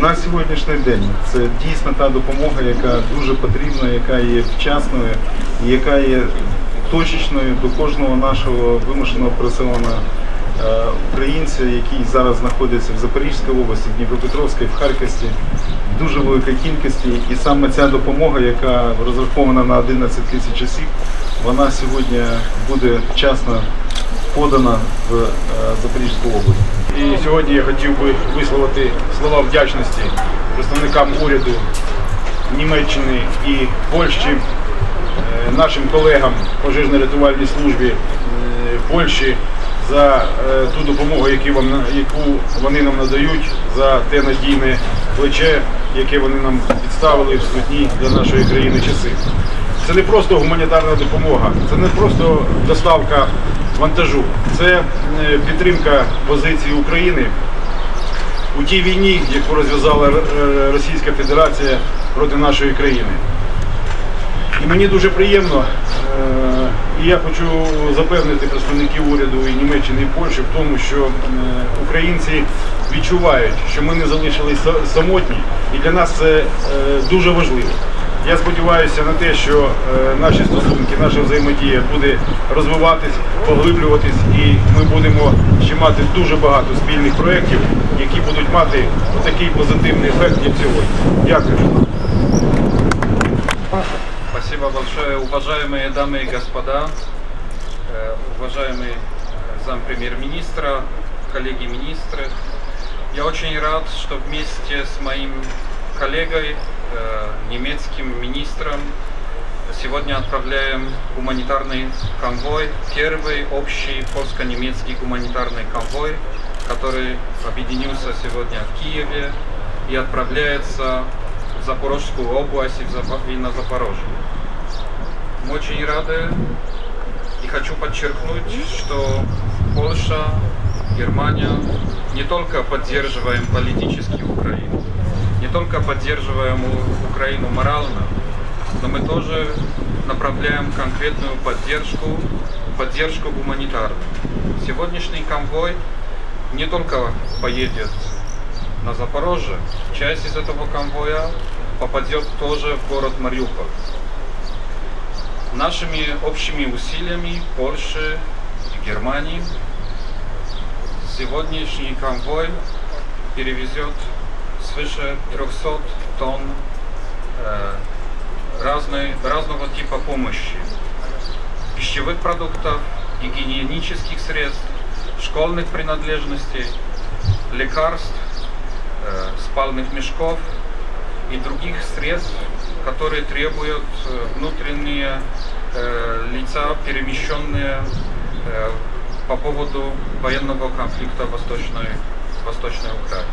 на сьогоднішній день це дійсно та допомога, яка дуже потрібна, яка є вчасною, яка є точечною до кожного нашого вимушеного переселеного е, українця, який зараз знаходиться в Запорізькій області, в Дніпропетровській, в Харківській, в дуже великій кількості. І саме ця допомога, яка розрахована на 11 тисяч осіб, вона сьогодні буде вчасно подана в е, Запорізьку область. І сьогодні я хотів би висловити слова вдячності представникам уряду Німеччини і Польщі, е, нашим колегам пожежно-рятувальній службі е, Польщі за е, ту допомогу, яку, вони нам надають, за те надійне плече, яке вони нам підставили в скрутні для нашої країни часи. Це не просто гуманітарна допомога, це не просто доставка вантажу, це е, підтримка позиції України у тій війні, яку розв'язала Російська Федерація проти нашої країни. І мені дуже приємно, е, і я хочу запевнити представників уряду і Німеччини і Польщі в тому, що е, українці відчувають, що ми не залишились самотні, і для нас це дуже важливо. Я сподіваюся на те, що е, наші стосунки, наша взаємодія буде розвиватись, поглиблюватись, і ми будемо ще мати дуже багато спільних проєктів, які будуть мати такий позитивний ефект, як сьогодні. Дякую. Спасибо большое, уважаемые дамы и господа, э, уважаемый э, зампремьер-министра, коллеги министры. Я очень рад, что вместе с моим коллегой, э, немецким министром, сегодня отправляем гуманитарный конвой, первый общий польско-немецкий гуманитарный конвой, который объединился сегодня в Киеве и отправляется в Запорожскую область и, и на Запорожье. Мы очень рады и хочу подчеркнуть, что Польша, Германия не только поддерживаем политически Украину, не только поддерживаем Украину морально, но мы тоже направляем конкретную поддержку, поддержку гуманитарную. Сегодняшний конвой не только поедет на Запорожье, часть из этого конвоя попадет тоже в город Мариуполь. Нашими общими усилиями Польши и Германии сегодняшний конвой перевезет свыше 300 тонн э, разной, разного типа помощи. Пищевых продуктов, гигиенических средств, школьных принадлежностей, лекарств, э, спальных мешков и других средств, которые требуют э, внутренние лица, перемещенные по поводу военного конфликта в Восточной, Восточной Украине.